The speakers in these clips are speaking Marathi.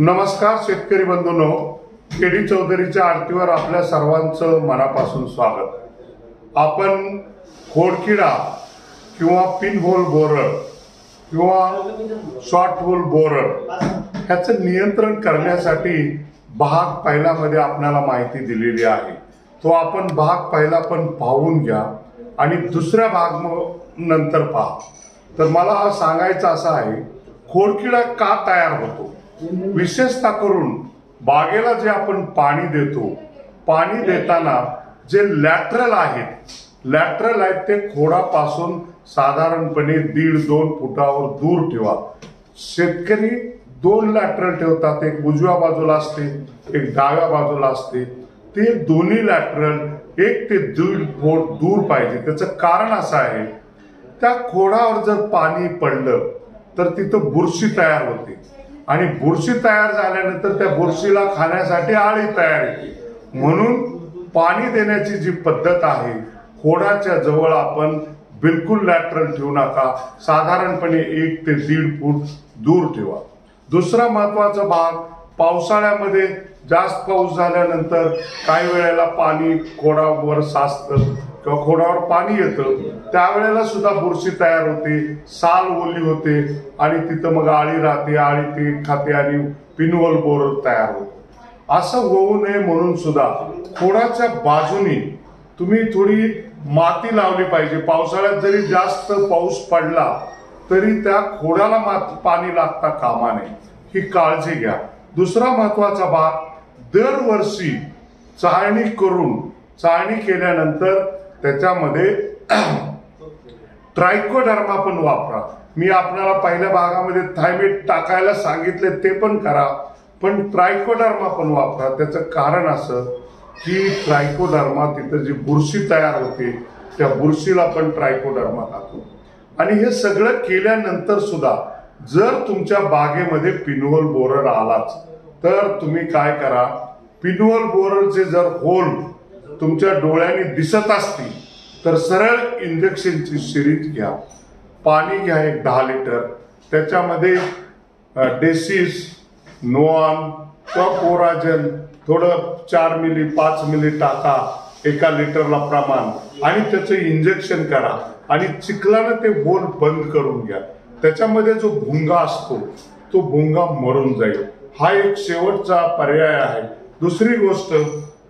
नमस्कार शेतकरी बंधूंनो केडी चौधरीच्या आरतीवर आपल्या सर्वांचं मनापासून स्वागत. आपण खोडकिडा किंवा पिन होल बोरर किंवा शॉर्ट होल बोरर ह्याचं नियंत्रण करण्यासाठी भाग पहिल्यामध्ये आपल्याला माहिती दिलेली आहे. तो आपण भाग पहिला पण पाहून घ्या आणि दुसऱ्या भाग नंतर पहा. तर मला हा सांगायचं असं आहे खोडकिडा का तयार होतो? विशेषतः करून बागेला जे आपण पाणी देतो पाणी देताना जे लॅटरल आहेत लॅटरल आहेत ते खोडापासून साधारणपणे दीड दोन फुटावर दूर ठेवा. शेतकरी दोन लॅटरल ठेवतात एक उजव्या बाजूला असते एक डाव्या बाजूला असते. ते दोन्ही लॅटरल एक ते दीड फूट दूर पाहिजे. त्याचं कारण असं आहे त्या खोडावर जर पाणी पडलं तर तिथं बुरशी तयार होते. आणि बुरशी तयार झाल्यानंतर त्या बुरशीला खाण्यासाठी आळी तयार येते म्हणून पाणी देण्याची जी पद्धत आहे खोडाच्या जवळ आपण बिलकुल लॅटरल ठेवू नका. साधारणपणे एक ते दीड फूट दूर ठेवा. दुसरा महत्त्वाचा भाग पावसाळ्यामध्ये जास्त पाऊस झाल्यानंतर काही वेळेला पाणी खोडावर साचतं. किंवा खोडावर पाणी येतं त्यावेळेला सुद्धा बुरशी तयार होते साल ओली होते आणि तिथं मग आळी राहते आळी ती खाते आणि पिनवल बोर तयार होतो. असं होऊ नये म्हणून सुद्धा खोडाच्या बाजूनी तुम्ही थोडी माती लावली पाहिजे. पावसाळ्यात जरी जास्त पाऊस पडला तरी त्या खोडाला मात पाणी लागता कामा नये. ही काळजी घ्या. दुसरा महत्त्वाचा भाग दरवर्षी चाळणी करून चाळणी केल्यानंतर त्याच्यामध्ये ट्रायकोडर्मा पण वापरा. मी आपल्याला पहिल्या भागामध्ये थायमेट टाकायला सांगितले ते पण करा. पण ट्रायकोडर्मा पण वापरा. त्याचं कारण असं की ट्रायकोडर्मा तिथं जी बुरशी तयार होते त्या बुरशीला पण ट्रायकोडर्मा टाकतो आणि हे सगळं केल्यानंतर सुद्धा जर तुमच्या बागेमध्ये पिनवल बोरर आलाच तर तुम्ही काय करा? पिनवल बोररचे जर होल तुमच्या डोळ्याने दिसत असतील तर सरळ इंजेक्शनची सिरीज घ्या. पाणी घ्या एक दहा लिटर. त्याच्यामध्ये डेसिस नोआन किंवा कोराजन थोडं चार मिली पाच मिली टाका एका लिटरला प्रमाण. आणि त्याचं इंजेक्शन करा. आणि चिखलानं ते बोल बंद करून घ्या. त्याच्यामध्ये जो भुंगा असतो तो भुंगा मरून जाईल. हा एक शेवटचा पर्याय आहे. दुसरी गोष्ट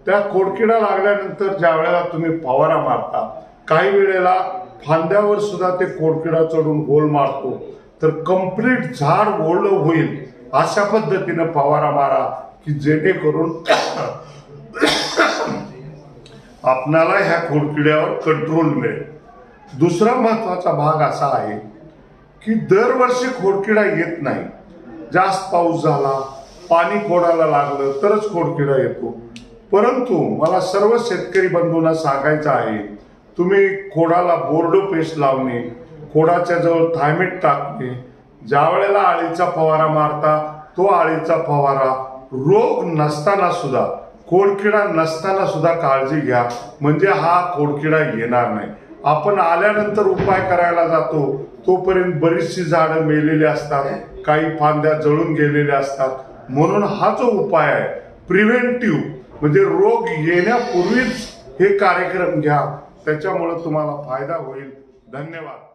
त्या खोडकिडा लागल्यानंतर ज्या वेळेला तुम्ही फवारा मारता काही वेळेला फांद्यावर सुद्धा ते खोडकिडा चढून होल मारतो. तर कंप्लीट झाड ओढलं होईल अशा पद्धतीनं फवारा मारा की जेणेकरून आपणाला ह्या खोडकिड्यावर कंट्रोल मिळेल. दुसरा महत्त्वाचा भाग असा आहे की दरवर्षी खोडकिडा येत नाही. जास्त पाऊस झाला पाणी खोडाला लागलं तरच खोडकिडा येतो. परंतु मला सर्व शेतकरी बंधूंना सांगायचं आहे तुम्ही खोडाला बोर्डो पेस्ट लावणे खोडाच्या जवळ थायमेट टाकणे ज्या वेळेला आळीचा फवारा मारता तो आळीचा फवारा रोग नसताना सुद्धा खोडकिडा नसताना सुद्धा काळजी घ्या. म्हणजे हा खोडकिडा येणार नाही. आपण आल्यानंतर उपाय करायला जातो तोपर्यंत बरीचशी झाडं मेलेली असतात काही फांद्या जळून गेलेल्या असतात. म्हणून हा जो उपाय आहे प्रिव्हेंटिव्ह म्हणजे रोग येण्यापूर्वीच हे कार्यक्रम घ्या. त्याच्यामुळे तुम्हाला फायदा होईल. धन्यवाद.